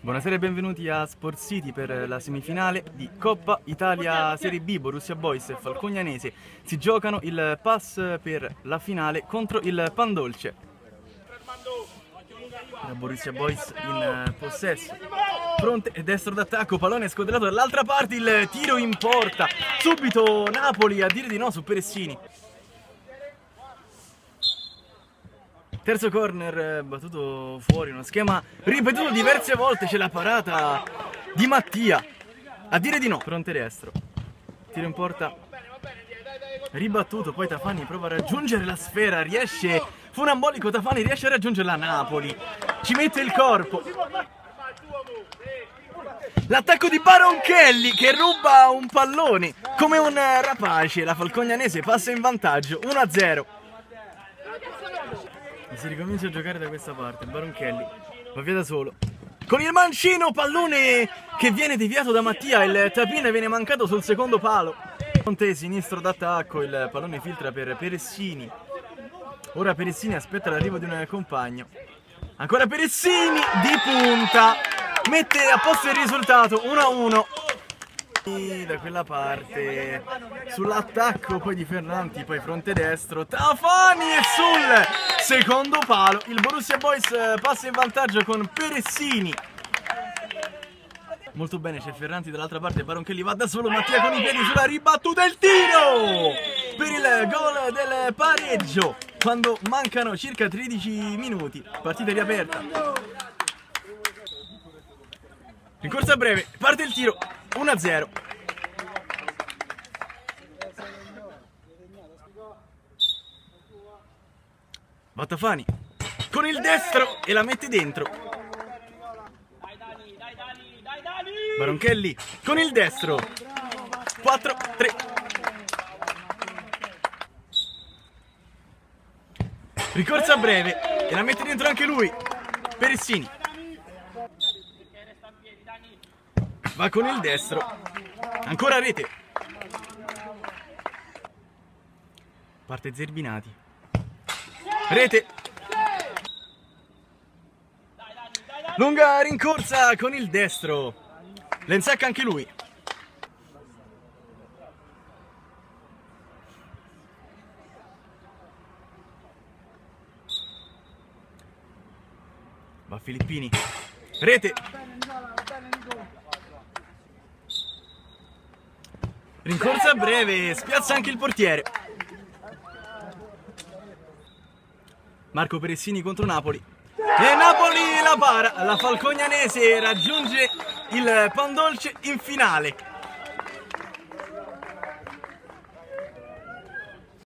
Buonasera e benvenuti a Sport City per la semifinale di Coppa Italia Serie B. Borussia Boys e Falcognanese si giocano il pass per la finale contro il Pandolce. La Borussia Boys in possesso. Fronte e destro d'attacco, pallone squadrato dall'altra parte, il tiro in porta. Subito Napoli a dire di no su Peressini. Terzo corner battuto fuori, uno schema ripetuto diverse volte, c'è la parata di Mattia. A dire di no, fronte destro. Tiro in porta ribattuto, poi Tafani prova a raggiungere la sfera, riesce, funambolico Tafani riesce a raggiungerla a Napoli. Ci mette il corpo. L'attacco di Baron Kelly che ruba un pallone come un rapace. La Falcognanese passa in vantaggio 1-0. Si ricomincia a giocare da questa parte. Baron Kelly va via da solo. Con il mancino, pallone che viene deviato da Mattia. Il tapine viene mancato sul secondo palo. Conte sinistro d'attacco. Il pallone filtra per Peressini. Ora Peressini aspetta l'arrivo di un compagno. Ancora Peressini di punta. Mette a posto il risultato 1-1 da quella parte. Sull'attacco poi di Ferranti poi fronte destro Tafani e sul secondo palo. Il Borussia Boys passa in vantaggio con Peressini. Molto bene c'è Ferranti dall'altra parte Baronchelli va da solo Mattia con i piedi sulla ribattuta il tiro per il gol del pareggio quando mancano circa 13 minuti. Partita riaperta. Rincorsa breve, parte il tiro, 1-0. Battafani con il destro e la mette dentro. Baronchelli con il destro. 4-3. Ricorsa breve e la mette dentro anche lui. Peressini. Va con il destro. Ancora rete. Parte Zerbinati. Rete. Lunga rincorsa con il destro. Lensacca anche lui. Va Filippini. Rete. Rincorsa breve, spiazza anche il portiere. Marco Peressini contro Napoli. E Napoli la para, la Falcognanese raggiunge il Pandolce in finale.